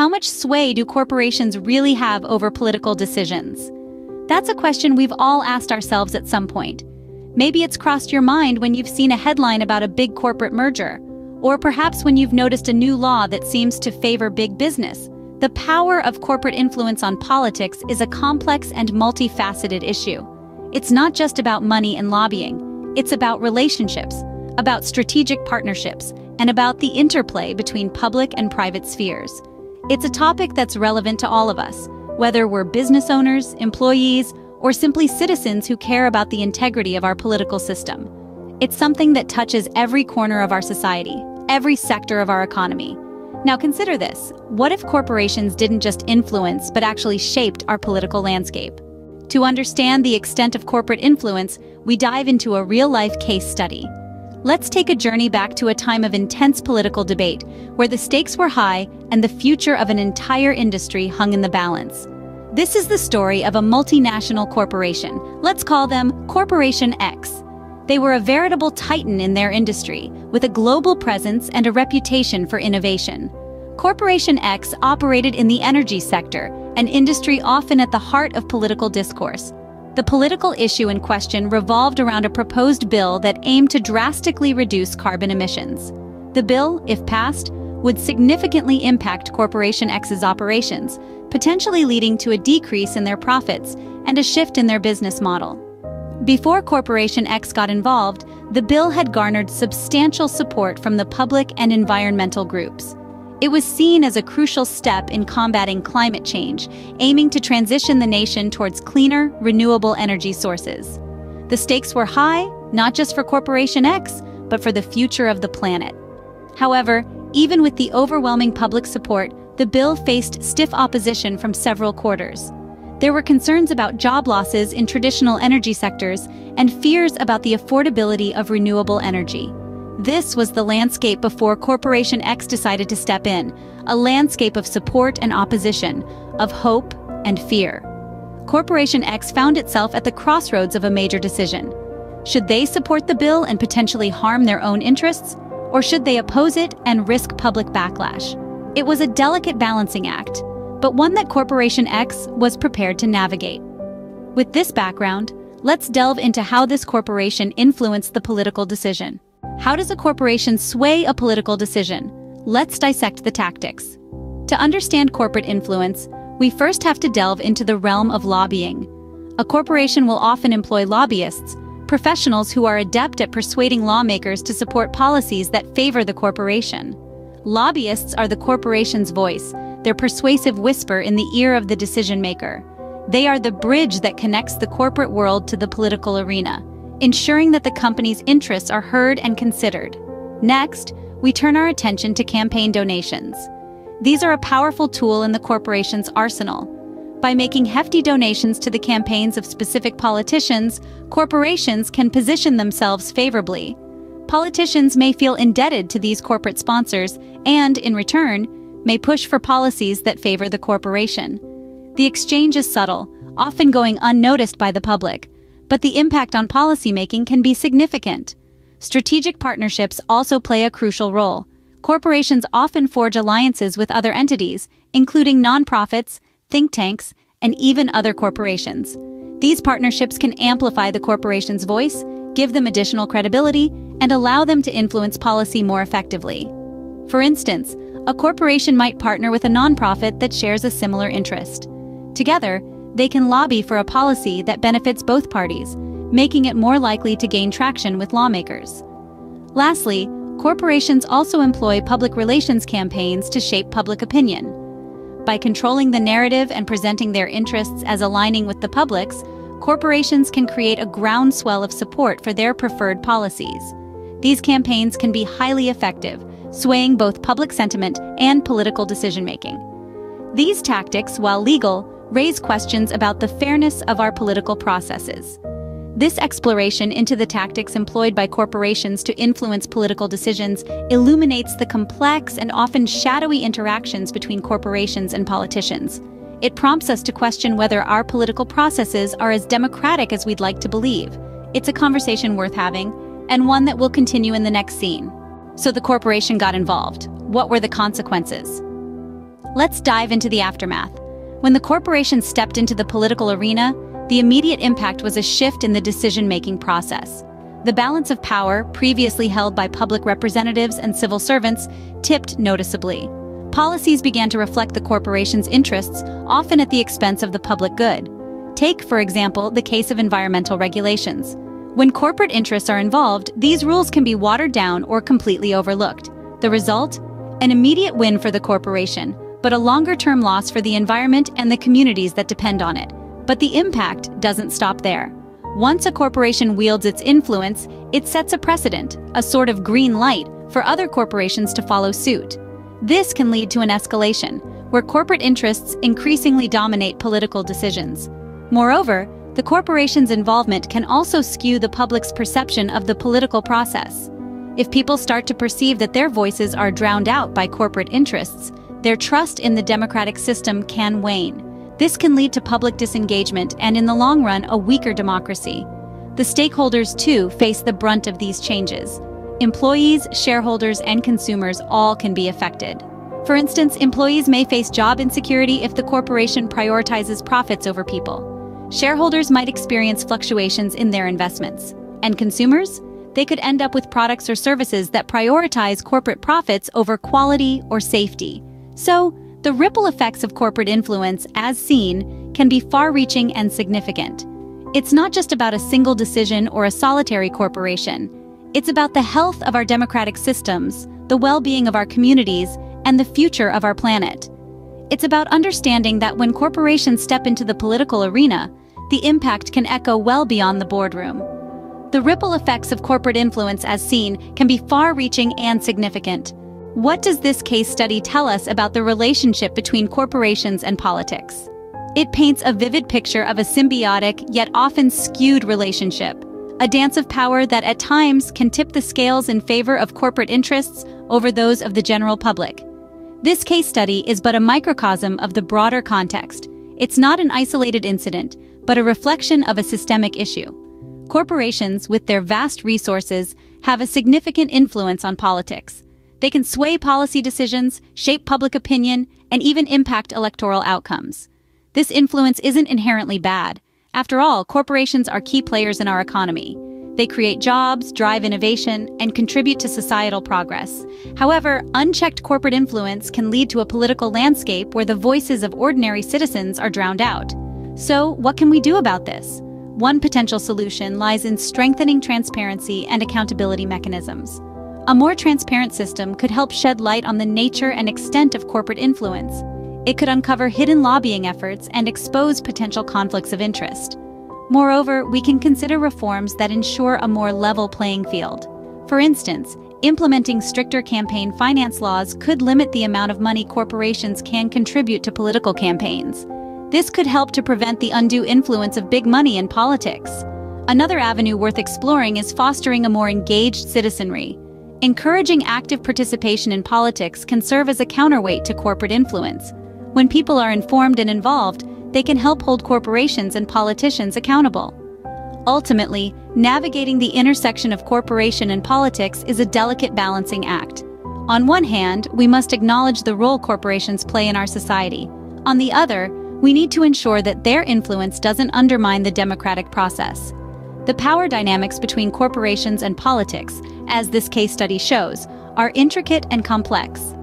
how much sway do corporations really have over political decisions? That's a question we've all asked ourselves at some point. Maybe it's crossed your mind when you've seen a headline about a big corporate merger, or perhaps when you've noticed a new law that seems to favor big business. The power of corporate influence on politics is a complex and multifaceted issue. It's not just about money and lobbying, it's about relationships, about strategic partnerships, and about the interplay between public and private spheres. It's a topic that's relevant to all of us, whether we're business owners, employees, or simply citizens who care about the integrity of our political system. It's something that touches every corner of our society, every sector of our economy. Now consider this. What if corporations didn't just influence but actually shaped our political landscape? To understand the extent of corporate influence, we dive into a real-life case study. Let's take a journey back to a time of intense political debate, where the stakes were high and the future of an entire industry hung in the balance. This is the story of a multinational corporation. Let's call them Corporation X. They were a veritable titan in their industry, with a global presence and a reputation for innovation. Corporation X operated in the energy sector, an industry often at the heart of political discourse. The political issue in question revolved around a proposed bill that aimed to drastically reduce carbon emissions. The bill, if passed, would significantly impact Corporation X's operations, potentially leading to a decrease in their profits and a shift in their business model. Before Corporation X got involved, the bill had garnered substantial support from the public and environmental groups. It was seen as a crucial step in combating climate change, aiming to transition the nation towards cleaner, renewable energy sources. The stakes were high, not just for Corporation X, but for the future of the planet. However, even with the overwhelming public support, the bill faced stiff opposition from several quarters. There were concerns about job losses in traditional energy sectors and fears about the affordability of renewable energy. This was the landscape before Corporation X decided to step in, a landscape of support and opposition, of hope and fear. Corporation X found itself at the crossroads of a major decision. Should they support the bill and potentially harm their own interests, or should they oppose it and risk public backlash? It was a delicate balancing act, but one that Corporation X was prepared to navigate. With this background, let's delve into how this corporation influenced the political decision. How does a corporation sway a political decision? Let's dissect the tactics. To understand corporate influence, we first have to delve into the realm of lobbying. A corporation will often employ lobbyists, professionals who are adept at persuading lawmakers to support policies that favor the corporation. Lobbyists are the corporation's voice, their persuasive whisper in the ear of the decision maker. They are the bridge that connects the corporate world to the political arena, ensuring that the company's interests are heard and considered. Next, we turn our attention to campaign donations. These are a powerful tool in the corporation's arsenal. By making hefty donations to the campaigns of specific politicians, corporations can position themselves favorably, Politicians may feel indebted to these corporate sponsors and, in return, may push for policies that favor the corporation. The exchange is subtle, often going unnoticed by the public, but the impact on policymaking can be significant. Strategic partnerships also play a crucial role. Corporations often forge alliances with other entities, including nonprofits, think tanks, and even other corporations. These partnerships can amplify the corporation's voice, give them additional credibility, and allow them to influence policy more effectively. For instance, a corporation might partner with a nonprofit that shares a similar interest. Together, they can lobby for a policy that benefits both parties, making it more likely to gain traction with lawmakers. Lastly, corporations also employ public relations campaigns to shape public opinion. By controlling the narrative and presenting their interests as aligning with the public's, corporations can create a groundswell of support for their preferred policies. These campaigns can be highly effective, swaying both public sentiment and political decision-making. These tactics, while legal, raise questions about the fairness of our political processes. This exploration into the tactics employed by corporations to influence political decisions illuminates the complex and often shadowy interactions between corporations and politicians. It prompts us to question whether our political processes are as democratic as we'd like to believe. It's a conversation worth having, and one that will continue in the next scene. So the corporation got involved. What were the consequences? Let's dive into the aftermath. When the corporation stepped into the political arena, the immediate impact was a shift in the decision-making process. The balance of power, previously held by public representatives and civil servants, tipped noticeably. Policies began to reflect the corporation's interests, often at the expense of the public good. Take, for example, the case of environmental regulations. When corporate interests are involved, these rules can be watered down or completely overlooked. The result? An immediate win for the corporation, but a longer-term loss for the environment and the communities that depend on it. But the impact doesn't stop there. Once a corporation wields its influence, it sets a precedent, a sort of green light, for other corporations to follow suit. This can lead to an escalation, where corporate interests increasingly dominate political decisions. Moreover, the corporation's involvement can also skew the public's perception of the political process. If people start to perceive that their voices are drowned out by corporate interests, their trust in the democratic system can wane. This can lead to public disengagement and, in the long run, a weaker democracy. The stakeholders, too, face the brunt of these changes. Employees, shareholders, and consumers all can be affected. For instance, employees may face job insecurity if the corporation prioritizes profits over people. Shareholders might experience fluctuations in their investments. And consumers? They could end up with products or services that prioritize corporate profits over quality or safety. So, the ripple effects of corporate influence, as seen, can be far-reaching and significant. It's not just about a single decision or a solitary corporation. It's about the health of our democratic systems, the well-being of our communities, and the future of our planet. It's about understanding that when corporations step into the political arena, the impact can echo well beyond the boardroom. The ripple effects of corporate influence as seen can be far-reaching and significant. What does this case study tell us about the relationship between corporations and politics? It paints a vivid picture of a symbiotic yet often skewed relationship a dance of power that at times can tip the scales in favor of corporate interests over those of the general public. This case study is but a microcosm of the broader context. It's not an isolated incident, but a reflection of a systemic issue. Corporations, with their vast resources, have a significant influence on politics. They can sway policy decisions, shape public opinion, and even impact electoral outcomes. This influence isn't inherently bad. After all, corporations are key players in our economy. They create jobs, drive innovation, and contribute to societal progress. However, unchecked corporate influence can lead to a political landscape where the voices of ordinary citizens are drowned out. So, what can we do about this? One potential solution lies in strengthening transparency and accountability mechanisms. A more transparent system could help shed light on the nature and extent of corporate influence, it could uncover hidden lobbying efforts and expose potential conflicts of interest. Moreover, we can consider reforms that ensure a more level playing field. For instance, implementing stricter campaign finance laws could limit the amount of money corporations can contribute to political campaigns. This could help to prevent the undue influence of big money in politics. Another avenue worth exploring is fostering a more engaged citizenry. Encouraging active participation in politics can serve as a counterweight to corporate influence. When people are informed and involved, they can help hold corporations and politicians accountable. Ultimately, navigating the intersection of corporation and politics is a delicate balancing act. On one hand, we must acknowledge the role corporations play in our society. On the other, we need to ensure that their influence doesn't undermine the democratic process. The power dynamics between corporations and politics, as this case study shows, are intricate and complex.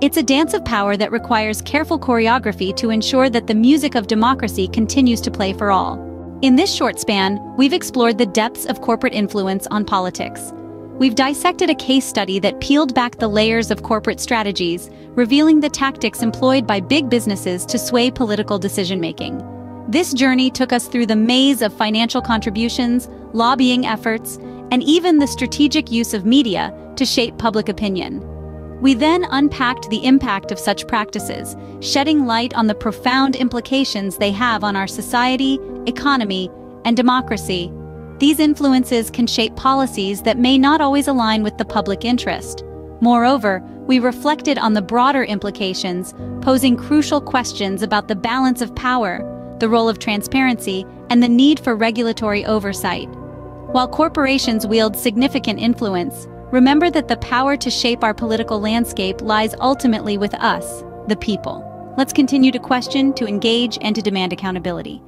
It's a dance of power that requires careful choreography to ensure that the music of democracy continues to play for all. In this short span, we've explored the depths of corporate influence on politics. We've dissected a case study that peeled back the layers of corporate strategies, revealing the tactics employed by big businesses to sway political decision-making. This journey took us through the maze of financial contributions, lobbying efforts, and even the strategic use of media to shape public opinion. We then unpacked the impact of such practices, shedding light on the profound implications they have on our society, economy, and democracy. These influences can shape policies that may not always align with the public interest. Moreover, we reflected on the broader implications, posing crucial questions about the balance of power, the role of transparency, and the need for regulatory oversight. While corporations wield significant influence, Remember that the power to shape our political landscape lies ultimately with us, The people. Let's continue to question, to engage, and to demand accountability.